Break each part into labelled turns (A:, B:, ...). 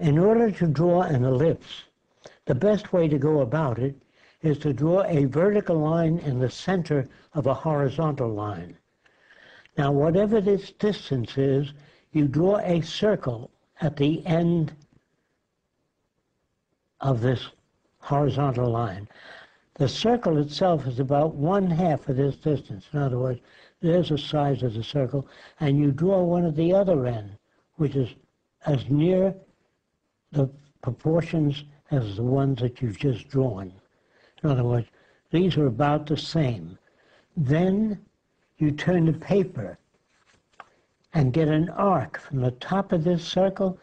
A: In order to draw an ellipse, the best way to go about it is to draw a vertical line in the center of a horizontal line. Now, whatever this distance is, you draw a circle at the end of this horizontal line. The circle itself is about one half of this distance. In other words, there's the size of the circle, and you draw one at the other end, which is as near the proportions as the ones that you've just drawn. In other words, these are about the same. Then you turn the paper and get an arc from the top of this circle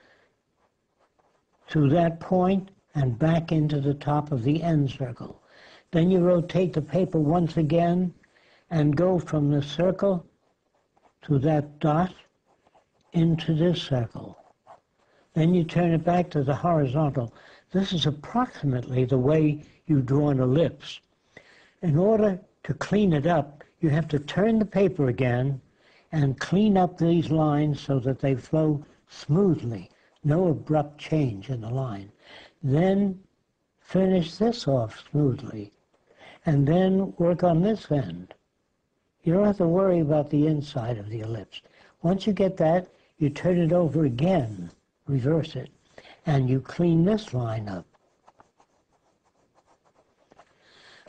A: to that point and back into the top of the end circle. Then you rotate the paper once again and go from the circle to that dot into this circle. Then you turn it back to the horizontal. This is approximately the way you draw an ellipse. In order to clean it up, you have to turn the paper again and clean up these lines so that they flow smoothly, no abrupt change in the line. Then finish this off smoothly, and then work on this end. You don't have to worry about the inside of the ellipse. Once you get that, you turn it over again, reverse it, and you clean this line up.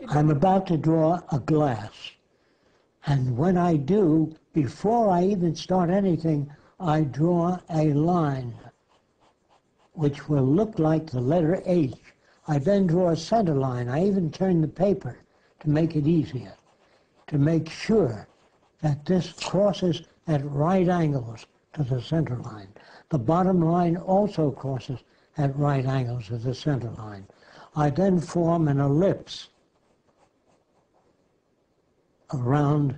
A: I'm about to draw a glass. And when I do, before I even start anything, I draw a line which will look like the letter H. I then draw a center line. I even turn the paper to make it easier, to make sure that this crosses at right angles to the center line. The bottom line also crosses at right angles to the center line. I then form an ellipse around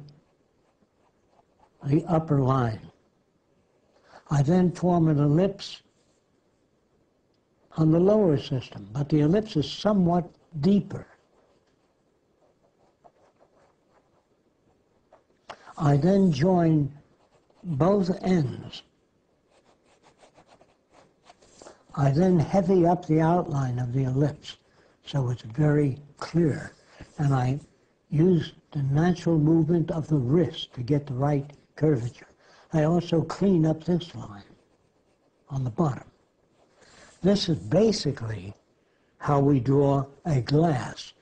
A: the upper line. I then form an ellipse on the lower system, but the ellipse is somewhat deeper. I then join both ends. I then heavy up the outline of the ellipse so it's very clear. And I use the natural movement of the wrist to get the right curvature. I also clean up this line on the bottom. This is basically how we draw a glass.